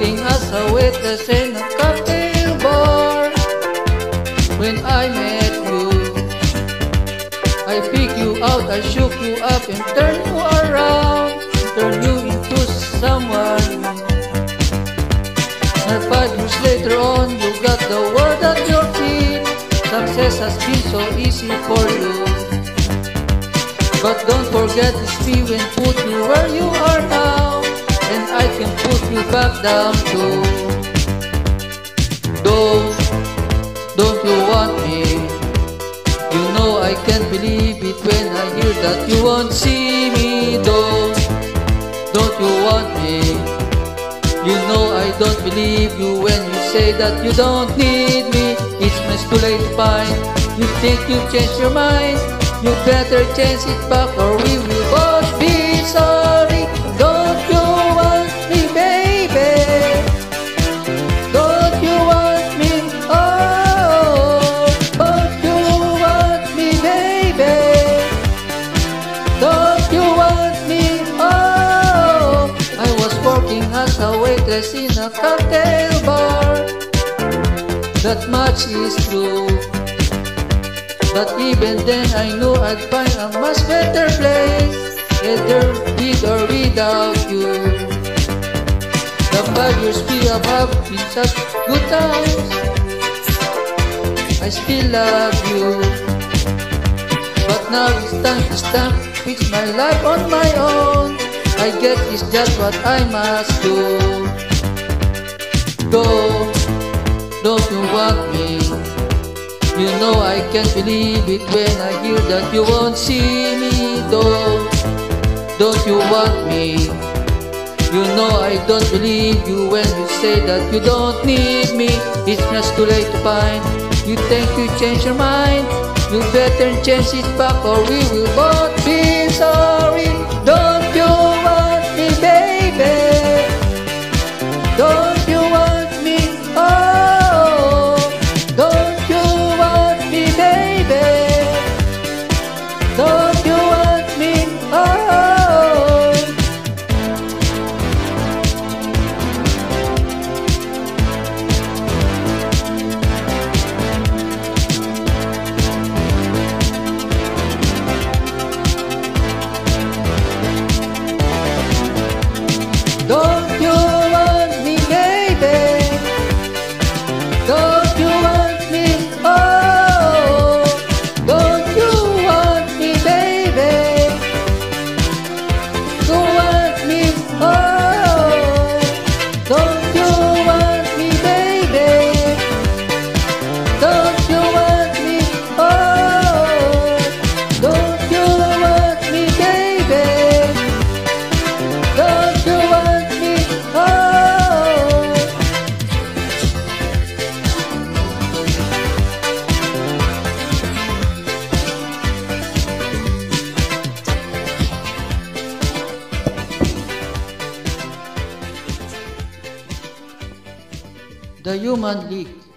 as a waitress in a cocktail bar. When I met you I pick you out, I shook you up and turned you around Turn you into someone. And five years later on you got the world at your feet Success has been so easy for you. But don't forget me when put you where you are now And I can put you back down too. Don't, don't you want me? You know I can't believe it when I hear that you won't see me. Don't, don't you want me? You know I don't believe you when you say that you don't need me. It's much too late to find You think you've changed your mind. You better change it back or we will in a cocktail bar. That much is true. But even then I know I'd find a much better place Either with or without you. The five years we have had been such good times I still love you. But now it's time to stop Fix my life on my own. I guess it's just what I must do don't you want me. You know I can't believe it when I hear that you won't see me Don't, don't you want me. You know I don't believe you when you say that you don't need me. It's just too late to find. You think you change your mind. You better change it back or we will both be Don't The Human League